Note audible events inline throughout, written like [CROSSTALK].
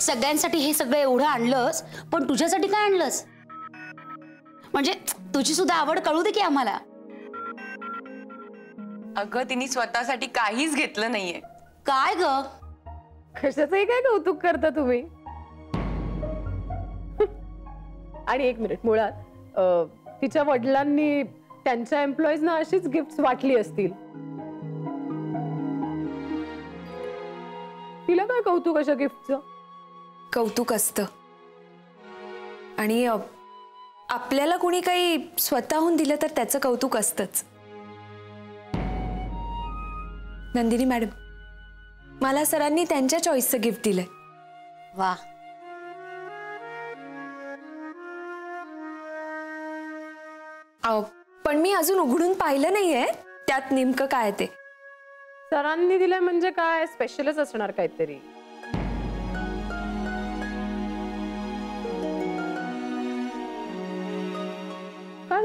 सगळ्यांसाठी हे सगळं एवढं आणलंस पण तुझ्यासाठी काय आणलंस? म्हणजे तुझी सुद्धा आवड कळू दे की आम्हाला. अगं तिने स्वतःसाठी काहीच घेतलं नाहीये. काय ग? कशाचंही काय कौतुक करता तुम्ही? आणि एक मिनिट मुळात अं, तिच्या वडिलांनी त्यांच्या एम्प्लॉईजना अशीच गिफ्ट वाटली असतील. तिला काय कौतुक अशा गिफ्टचं कौतुक असतं. आणि आपल्याला कोणी काही स्वतःहून दिलं तर त्याचं कौतुक असतंच. नंदिनी मॅडम मला सरांनी त्यांच्या चॉईसचं गिफ्ट दिलंय. वा अ, पण मी अजून उघडून पाहिलं नाहीये त्यात नेमकं काय ते. सरांनी दिलंय म्हणजे काय? स्पेशलच असणार काहीतरी.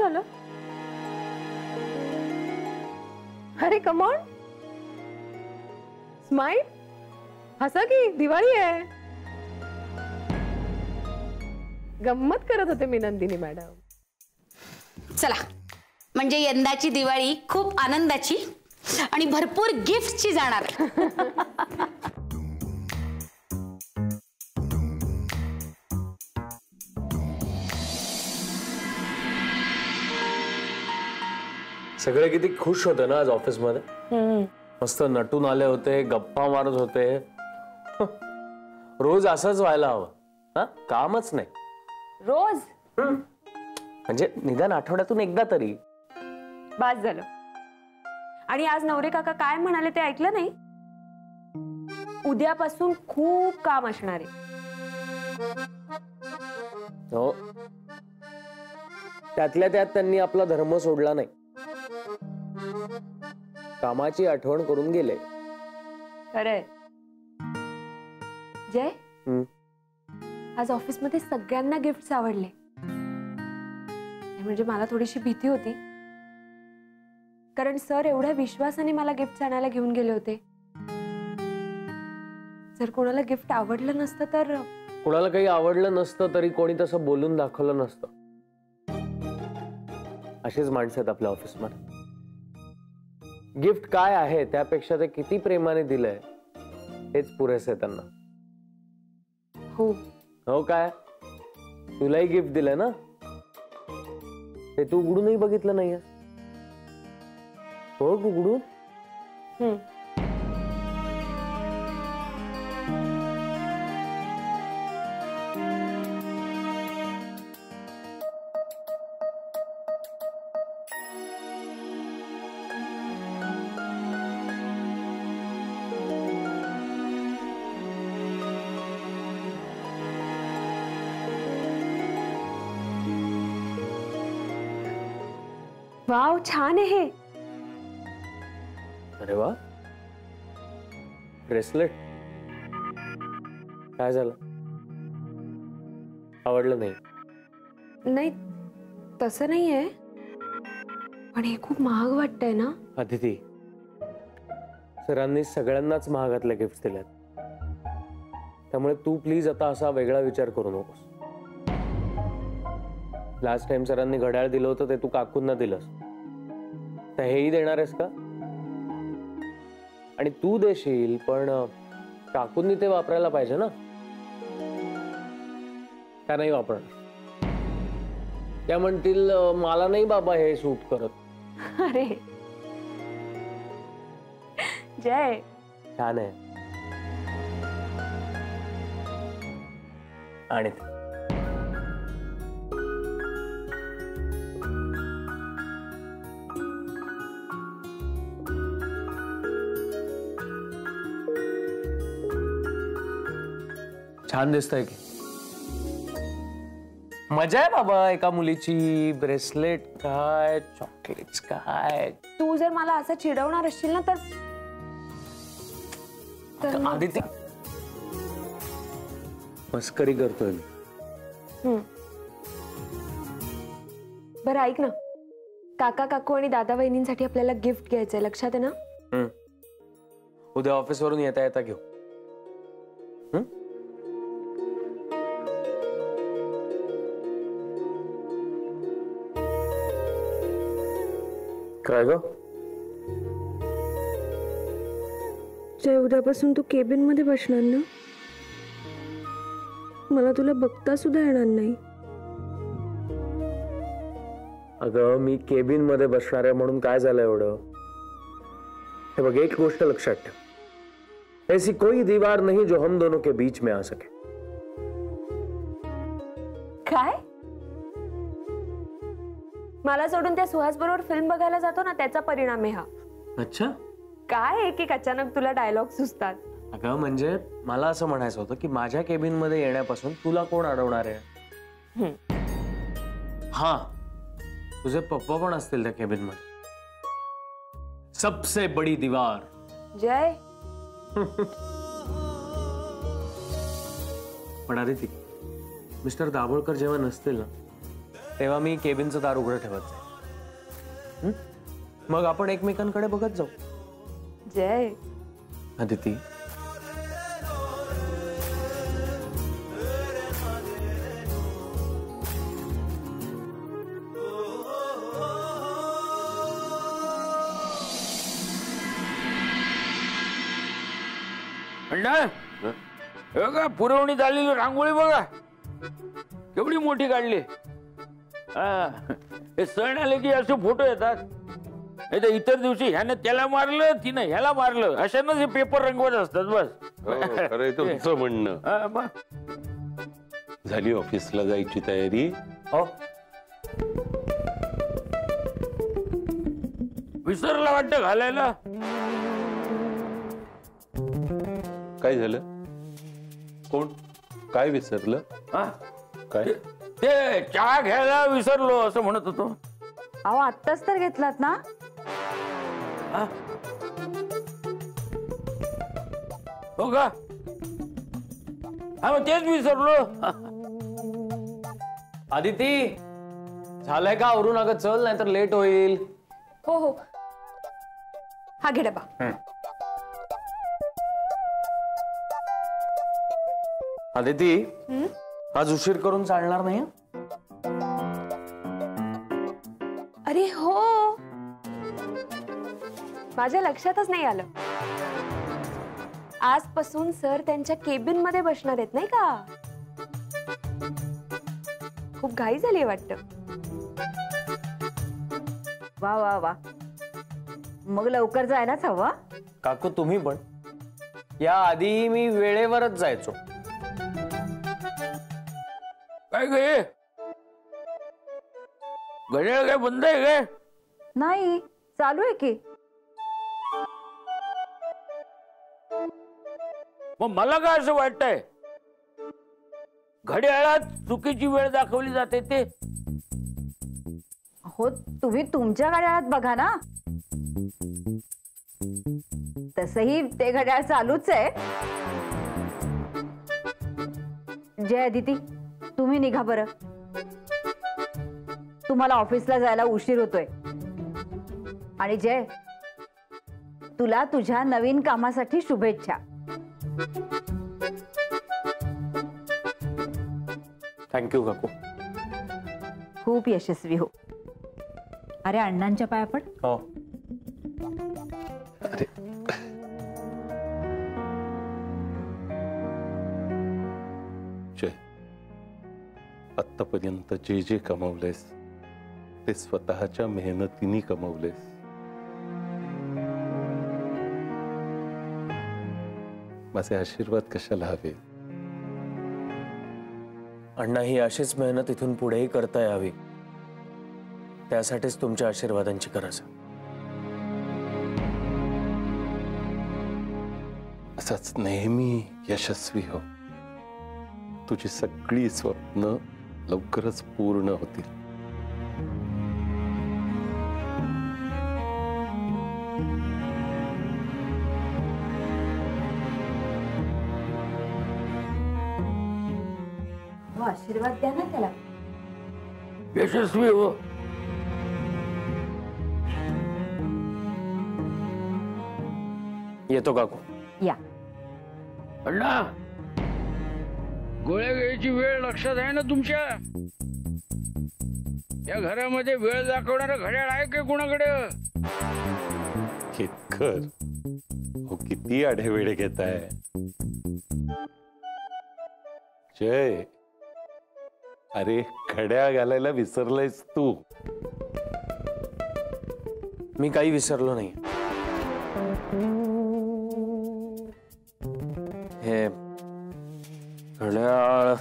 झालं? अरे कमॉन स्माइल हसा की? दिवाळी आहे. गंमत करत होते मी नंदिनी मॅडम. चला. म्हणजे यंदाची दिवाळी खूप आनंदाची आणि भरपूर गिफ्टची जाणार [LAUGHS] सगळे किती खुश होते ना आज ऑफिसमध्ये. मस्त नटून आले होते गप्पा मारत होते. रोज असंच व्हायला हवं. हा? कामच नाही. रोज? म्हणजे निदान आठवड्यातून एकदा तरी. बास झालं. आणि आज नवरे काका काय म्हणाले ते ऐकलं नाही? उद्यापासून खूप काम असणार आहे. हो. त्यातल्या त्यात त्यांनी आपला धर्म सोडला नाही. कामाची आठवण करून गेले. खरंय. जय. आज ऑफिसमध्ये सगळ्यांना गिफ्ट आवडले. हे म्हणजे मला थोडीशी भीती होती. कारण सर एवढ्या विश्वासाने मला गिफ्ट आणायला घेऊन गेले होते. जर कोणाला गिफ्ट आवडलं नसतं तर कुणाला काही आवडलं नसतं तरी कोणी तसं बोलून दाखवलं नसतं. अशीच माणसं आहेत आपल्या ऑफिसमध्ये गिफ्ट काय आहे त्यापेक्षा ते किती प्रेमाने दिलंय हेच पुरेसे आहे त्यांना. हो. हो काय? तुलाही गिफ्ट दिलंय ना? ते तू उघडूनही बघितलं नाहीये? हो उघडून? वाव छान आहे. हे अरे वा. ब्रेसलेट. काय झालं? आवडलं नाही. नाही तसं नाहीये पण हे खूप महाग वाटतंय ना? अदिती सरांनी सगळ्यांनाच महागातल्या गिफ्ट दिल्यात त्यामुळे तू प्लीज आता असा वेगळा विचार करू नकोस. लास्ट टाइम सरांनी घड्याळ दिलं होतं ते तू काकूंना दिलंस. तर हेही देणार आहेस का? आणि तू देशील पण काकूंनी ते वापरायला पाहिजे ना? त्या नाही वापरणार? त्या म्हणतील मला नाही बाबा हे सूट करत. अरे. जय. छान आहे. आणि छान दिसतंय की मजा आहे बाबा एका मुलीची ब्रेसलेट काय चॉकलेट्स काय तू जर मला असं चिडवणार असशील ना तर तर मग- आदिती मस्करी करतोय मी हम्म. बरं ऐक ना काका काकू आणि दादा वहिनींसाठी आपल्याला गिफ्ट घ्यायचंय लक्षात आहे ना हम्म. उद्या ऑफिसवरून येता येता घेऊ हम्म? काय ग जय उद्यापासून तू केबिन मध्ये बसणार ना? मला तुला बघता सुद्धा येणार नाही. अगं मी केबिन मध्ये बसणार आहे म्हणून काय झालं एवढं? हे बघ एक गोष्ट लक्षात ठेव. ऐसी कोई दीवार नहीं जो हम दोनों के बीच में आ सके. काय? मला सोडून त्या सुहास बरोबर फ़िल्म बघायला जातो ना त्याचा परिणाम आहे हा. अच्छा? काय एक एक अचानक तुला डायलॉग सुचतात? अगं म्हणजे मला असं म्हणायचं होतं की माझ्या केबिन मध्ये येण्यापासून तुला कोण अडवणार आहे? हा. तुझे पप्पा पण असतील त्या केबिन मध्ये सबसे बडी दीवार. जय. [LAUGHS] पण आदिती मिस्टर दाभोळकर जेव्हा नसतील ना तेव्हा मी केबिनचं दार उघडं ठेवत जाईल? मग आपण एकमेकांकडे बघत जाऊ. जय. हे बघा पुरवणी झालेली रांगोळी बघा. केवढी मोठी काढली. हा. सण आले की असे फोटो येतात. नाही तर इतर दिवशी ह्यानं त्याला मारलं तिनं ह्याला मारलं. अशानं हे पेपर रंगवत असतात बस. हो, तुमचं [LAUGHS] म्हणणं. हा, मग. झाली ऑफिसला जायची तयारी. हो. विसरला वाटतं घालायला? काय झालं? कोण? काय विसरलं? हा? काय? ते चहा घ्यायला विसरलो असं म्हणत होतो. अहो आत्ताच तर घेतलात ना? हो? का? हा मग तेच विसरलो. आदिती झालंय का आवरून? अगं चल नाही तर लेट होईल. हो हो. हा घे डबा. आदिती आज उशीर करून चालणार नाही हं? अरे हो. माझ्या लक्षातच नाही आलं. आजपासून सर त्यांच्या केबिनमध्ये बसणार आहेत नाही का? खूप घाई झाली वाटत. वा वा वा. मग लवकर जायलाच हवं काकू तुम्ही पण. या आधी मी वेळेवरच जायचो. काय गे घड्याळ काय बंद आहे काय? नाही चालू आहे की. मग मला काय असं वाटतंय? घड्याळात चुकीची वेळ दाखवली जाते ते. हो तुम्ही तुमच्या घड्याळात बघा ना. तसही ते घड्याळ चालूच आहे. जय अदिती तुम्ही निघा बरं. तुम्हाला ऑफिसला जायला उशीर होतोय. आणि जय तुला तुझ्या नवीन कामासाठी शुभेच्छा. थँक्यू काकू. खूप यशस्वी हो. अरे अण्णांच्या पाया पण हो. आतापर्यंत जे जे कमवलेस ते स्वतःच्या मेहनतीने कमवलेस. माझे आशीर्वाद कशाला हवे? अण्णा ही अशीच मेहनत इथून पुढेही करता यावी. त्यासाठीच तुमच्या आशीर्वादांची गरज असाच नेहमी यशस्वी हो. तुझी सगळी स्वप्न लवकरच पूर्ण होतील. आशीर्वाद द्या ना त्याला. यशस्वी हो. येतो काकू. या. अण्णा! गोळ्या घ्यायची वेळ लक्षात आहे ना तुमच्या? या घरामध्ये वेळ दाखवणारं घड्याळ आहे का कुणाकडे? केतकर हो किती आढेवेळे घेत आहे जय. अरे खड्या घालायला विसरलायस तू. मी काही विसरलो नाही. घड्याळ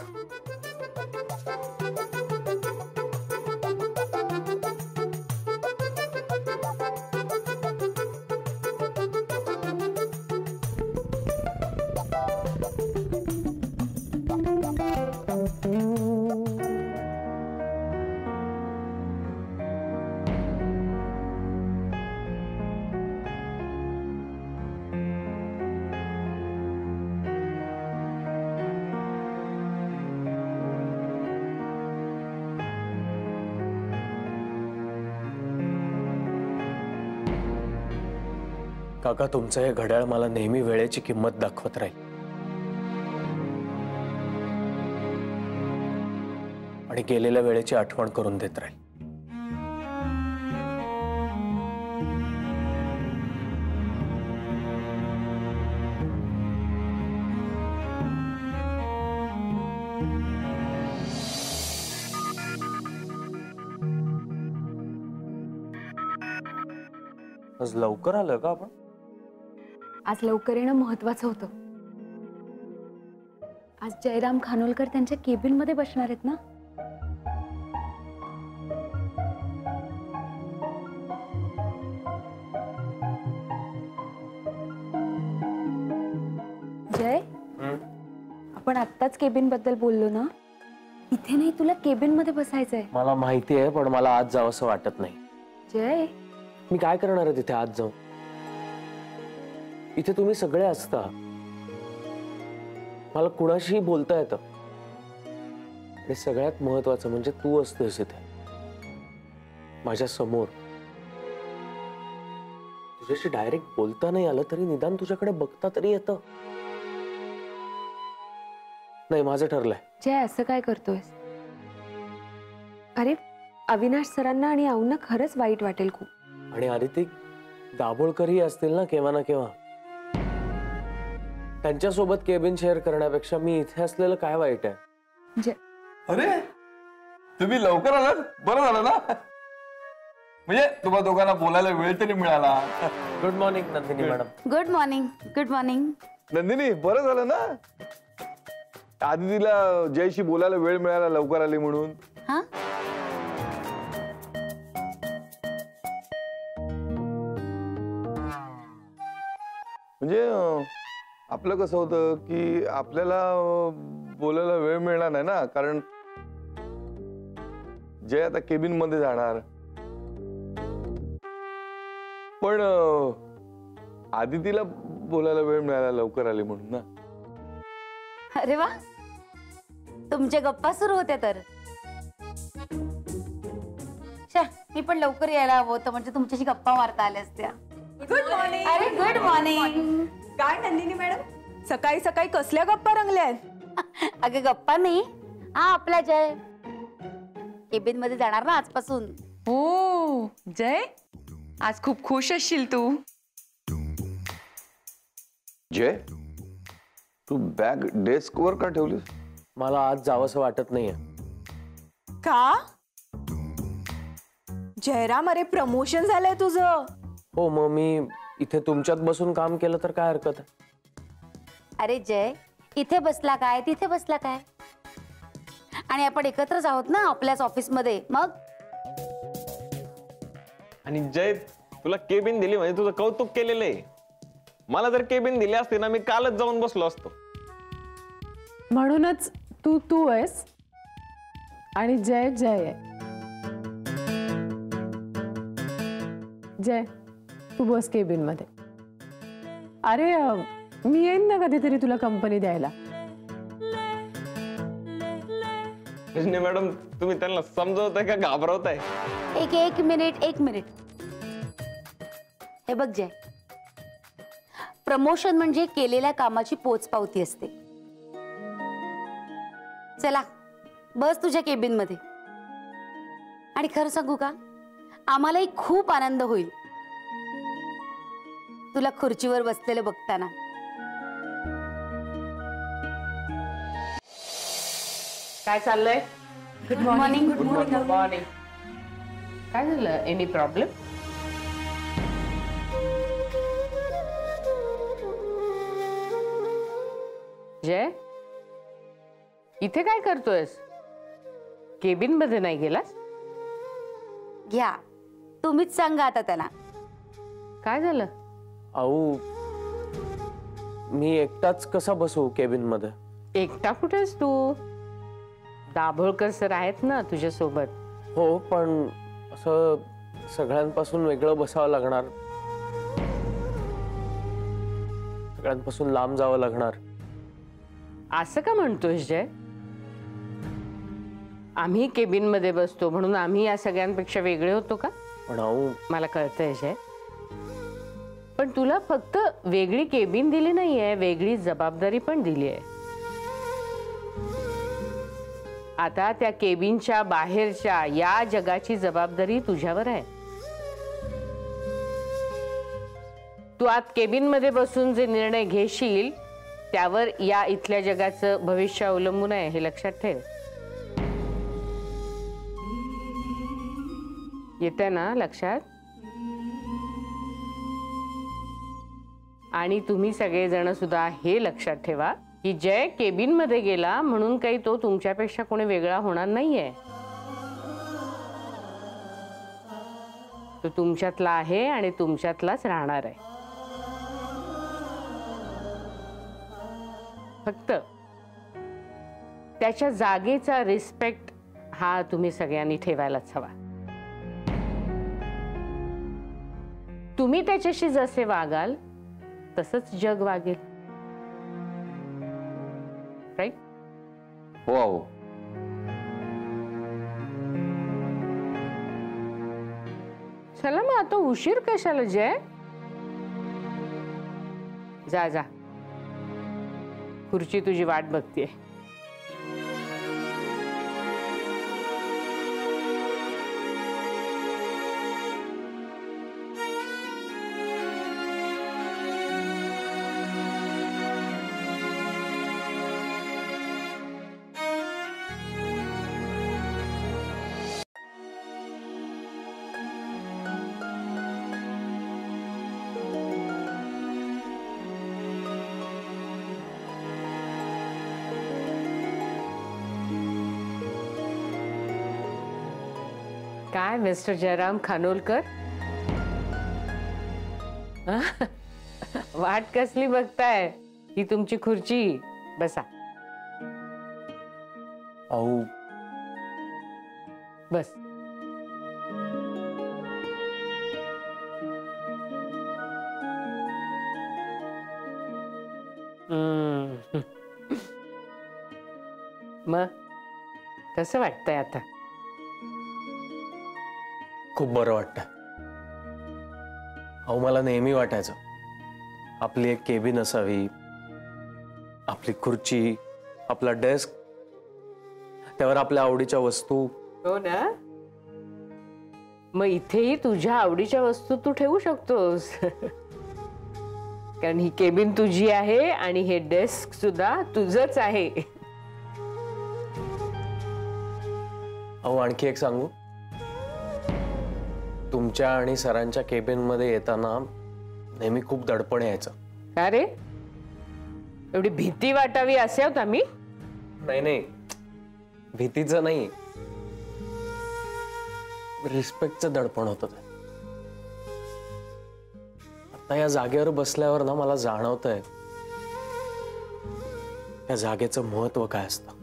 काका तुमचं हे घड्याळ मला नेहमी वेळेची किंमत दाखवत राहील. आणि गेलेल्या वेळेची आठवण करून देत राहील. आज लवकर आलं का आपण? आज लवकर येणं महत्वाचं होतं. आज जयराम खानोलकर त्यांच्या केबिनमध्ये बसणार आहेत ना? जय? आपण आत्ताच केबिनबद्दल बोललो ना? इथे नाही तुला केबिनमध्ये बसायचंय. मला माहिती आहे पण मला आज जावंसं वाटत नाही. जय? मी काय करणार आहे तिथे आज जाऊन? इथे तुम्ही सगळे असता. मला कुणाशीही बोलता येतं. आणि सगळ्यात महत्वाचं म्हणजे तू असतेस इथे. माझ्यासमोर. तुझ्याशी डायरेक्ट बोलता नाही आलं तरी निदान तुझ्याकडे बघता तरी येतं. नाही माझं ठरलंय. जय असं काय करतोयस? अरे अविनाश सरांना आणि आऊंना खरंच वाईट वाटेल खूप. आणि अरे ते दाभोळकरही असतील ना केव्हा ना केव्हा? त्यांच्यासोबत केबिन शेअर करण्यापेक्षा मी इथे असलेलं काय वाईट आहे? अरे तुम्ही लवकर आलात? बरं झालं ना? म्हणजे तुम्हा दोघांना बोलायला वेळ तरी मिळाला. Good morning Nandini madam good morning good morning Nandini बरं झालं ना? आधी तिला जयशी बोलायला वेळ मिळाला लवकर आली म्हणून. हा? म्हणजे आपलं कसं होतं की आपल्याला बोलायला वेळ मिळणार नाही ना? कारण जय आता केबिनमध्ये जाणार. पण अं, आधी तिला बोलायला वेळ मिळाला लवकर आली म्हणून ना? अरे वा! तुमच्या गप्पा सुरू होत्या तर. मी पण लवकर यायला हवं होतं म्हणजे तुमच्याशी गप्पा मारता आल्या असत्या. गुड मॉर्निंग अरे गुड काय नंदिनी मॅडम? सकाळी सकाळी कसल्या गप्पा रंगल्या आहेत? अगं गप्पा नाही. हा आपला जय. केबिनमध्ये जाणार ना आजपासून. हो जय. आज खूप खुश असशील तू. जय तू बॅग डेस्क वर का ठेवलीस? मला आज जावंसं वाटत नाहीये. का? जयराम अरे प्रमोशन झालंय तुझं. हो मग मी इथे तुमच्यात बसून काम केलं तर काय हरकत आहे? अरे जय इथे बसला काय तिथे बसला काय? आणि आपण एकत्रच आहोत ना आपल्याच ऑफिसमध्ये मग? आणि जय तुला केबिन दिली म्हणजे तुझं कौतुक केलेलं आहे. मला जर केबिन दिली असते ना मी कालच जाऊन बसलो असतो. म्हणूनच तू तू आहेस आणि जय जय आहे. जय. तू बस केबिनमध्ये अरे मी येईन ना कधीतरी तुला कंपनी द्यायला. रजनी मॅडम तुम्ही त्यांना समजवताय का घाबरवताय? एक एक मिनिट एक मिनिट. हे बघ जय. प्रमोशन म्हणजे केलेल्या कामाची पोचपावती असते. चला बस तुझ्या केबिनमध्ये आणि खरं सांगू का? आम्हालाही खूप आनंद होईल. तुला खुर्चीवर बसलेलं बघताना. काय चाललंय? Good morning good good morning काय झालं? Any problem Jay? इथे काय करतोयस? केबिनमध्ये नाही गेलास? घ्या. तुम्हीच सांगा आता त्याला. काय झालं? अहो मी एकटाच कसा बसू केबिनमध्ये एकटा कुठेस तू? दाभोळकर सर आहेत ना तुझ्या सोबत हो पण असं सगळ्यांपासून वेगळं बसावं लागणार. सगळ्यांपासून लांब जावं लागणार. असं का म्हणतोयस जय? आम्ही केबिनमध्ये बसतो म्हणून आम्ही या सगळ्यांपेक्षा वेगळे होतो का? पण अहो मला कळतंय जय. पण तुला फक्त वेगळी केबिन दिली नाही आहे वेगळी जबाबदारी पण दिली आहे आता त्या केबिनच्या बाहेरच्या या जगाची जबाबदारी तुझ्यावर आहे. तू आत केबिनमध्ये बसून जे निर्णय घेशील त्यावर या इथल्या जगाचं भविष्य अवलंबून आहे हे लक्षात ठेव. येते ना लक्षात? आणि तुम्ही सगळेजण सुद्धा हे लक्षात ठेवा की जय केबिनमध्ये गेला म्हणून काही तो तुमच्यापेक्षा कोणी वेगळा होणार नाहीये. तो तुमच्यातला आहे आणि तुमच्यातलाच राहणार आहे. फक्त त्याच्या जागेचा रिस्पेक्ट हा तुम्ही सगळ्यांनी ठेवायलाच हवा. तुम्ही त्याच्याशी जसे वागाल तसंच जग वागेल. राईट हो अहो चला मग आता उशीर कशाला जय? जा जा. खुर्ची तुझी वाट बघतीये. काय मिस्टर जयराम खानोलकर। हा? वाट कसली बघताय? ही तुमची खुर्ची. बसा. अहो. बस. हम्म. मग? कसं वाटतंय आता? खूप बरं वाटतं. अहो मला नेहमी वाटायचं आपली एक केबिन असावी आपली खुर्ची आपला डेस्क त्यावर आपल्या आवडीच्या वस्तू. हो ना? मग इथेही तुझ्या आवडीच्या वस्तू तू ठेवू शकतोस. [LAUGHS] कारण ही केबिन तुझी आहे आणि हे डेस्क सुद्धा तुझच आहे. अहो आणखी एक सांगू? तुमच्या आणि सरांच्या केबिनमध्ये येताना नेहमी खूप दडपण यायचं. का रे एवढी भीती वाटावी असे आहोत आम्ही? नाही नाही. भीतीचं नाही. रिस्पेक्टचं दडपण होत ते. आता या जागेवर बसल्यावर ना मला जाणवत आहे या जागेचं महत्त्व काय असतं?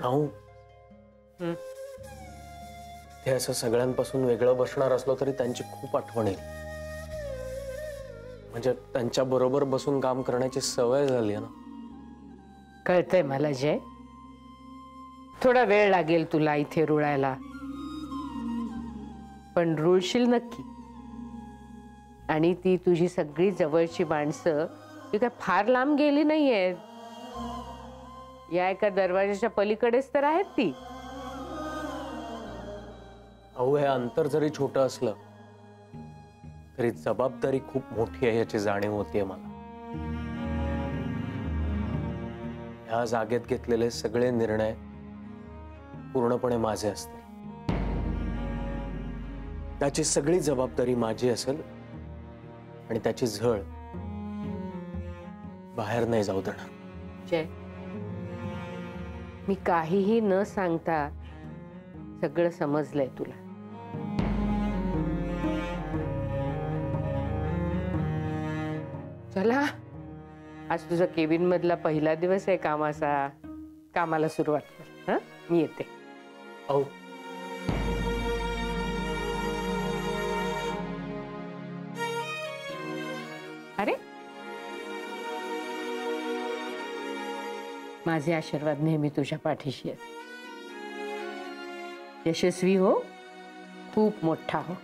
राहू. ते असं सगळ्यांपासून वेगळं बसणार असलो तरी त्यांची खूप आठवण येईल. म्हणजे त्यांच्या बरोबर बसून काम करण्याची सवय झाली ना. कळतंय मला जय थोडा वेळ लागेल तुला इथे रुळायला. पण रुळशील नक्की. आणि ती तुझी सगळी जवळची माणसं ती काय फार लांब गेली नाहीयेत. या एका दरवाजाच्या पलीकडेच तर आहेत ती. अहो हे अंतर जरी छोटं असलं तरी जबाबदारी खूप मोठी आहे याची जाणीव होतीये मला. ह्या जागेत घेतलेले सगळे निर्णय पूर्णपणे माझे असतील. त्याची सगळी जबाबदारी माझी असेल आणि त्याची झळ बाहेर नाही जाऊ देणार. जय. मी काहीही न सांगता सगळं समजलंय तुला. चला. आज तुझा केबिन मधला पहिला दिवस आहे कामाचा. कामाला सुरुवात कर. हं? मी येते. अहो माझे आशीर्वाद नेहमी तुझ्या पाठीशी आहेत. यशस्वी हो खूप मोठा हो.